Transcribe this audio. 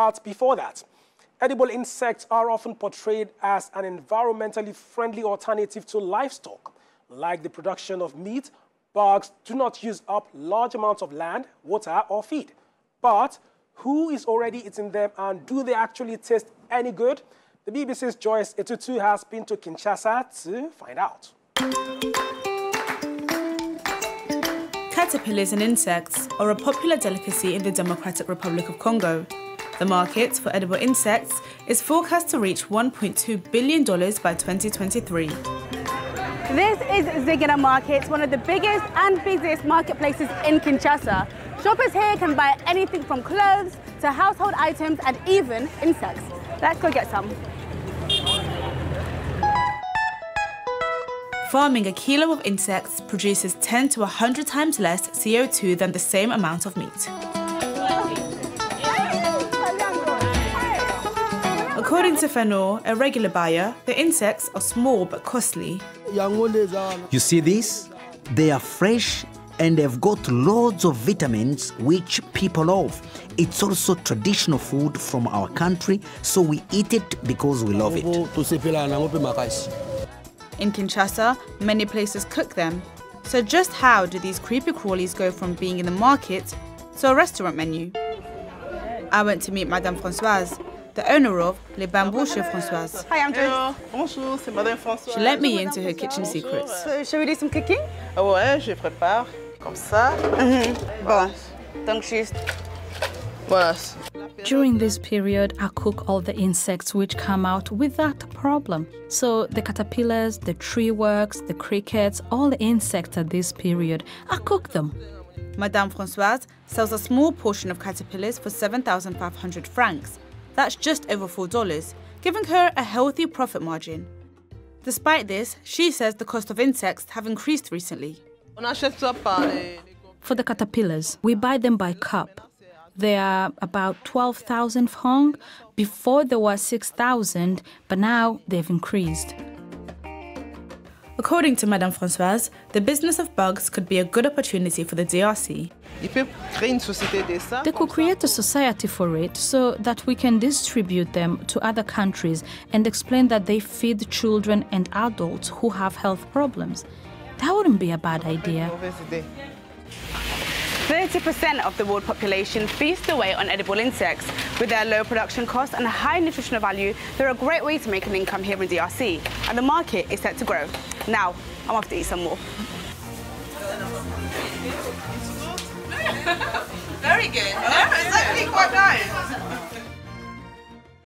But before that, edible insects are often portrayed as an environmentally friendly alternative to livestock. Like the production of meat, bugs do not use up large amounts of land, water, or feed. But who is already eating them and do they actually taste any good? The BBC's Joyce Etutu has been to Kinshasa to find out. Caterpillars and insects are a popular delicacy in the Democratic Republic of Congo. The market for edible insects is forecast to reach $1.2 billion by 2023. This is Zegina Market, one of the biggest and busiest marketplaces in Kinshasa. Shoppers here can buy anything from clothes to household items and even insects. Let's go get some. Farming a kilo of insects produces 10 to 100 times less CO2 than the same amount of meat. According to Fenor, a regular buyer, the insects are small but costly. You see this? They are fresh and they've got loads of vitamins which people love. It's also traditional food from our country, so we eat it because we love it. In Kinshasa, many places cook them. So just how do these creepy crawlies go from being in the market to a restaurant menu? I went to meet Madame Françoise, the owner of Les Bambous chez Françoise. Hi, I'm Joyce. Bonjour, c'est Madame Françoise. She let me into her kitchen secrets. So, shall we do some cooking? Ah ouais, je prépare comme ça. Bon, donc juste. Voilà. During this period, I cook all the insects which come out without problem. So the caterpillars, the tree works, the crickets, all the insects at this period, I cook them. Madame Françoise sells a small portion of caterpillars for 7,500 francs. That's just over $4, giving her a healthy profit margin. Despite this, she says the cost of insects have increased recently. On achète ça par les... For the caterpillars, we buy them by cup. They are about 12,000 francs. Before there were 6,000, but now they've increased. According to Madame Françoise, the business of bugs could be a good opportunity for the DRC. Il peut créer une société de ça. They could create a society for it so that we can distribute them to other countries and explain that they feed children and adults who have health problems. That wouldn't be a bad idea. Mauvaise idée. 30% of the world population feast away on edible insects. With their low production costs and high nutritional value, they're a great way to make an income here in DRC. And the market is set to grow. Now, I'm off to eat some more. Very good. Yeah, it's actually quite nice.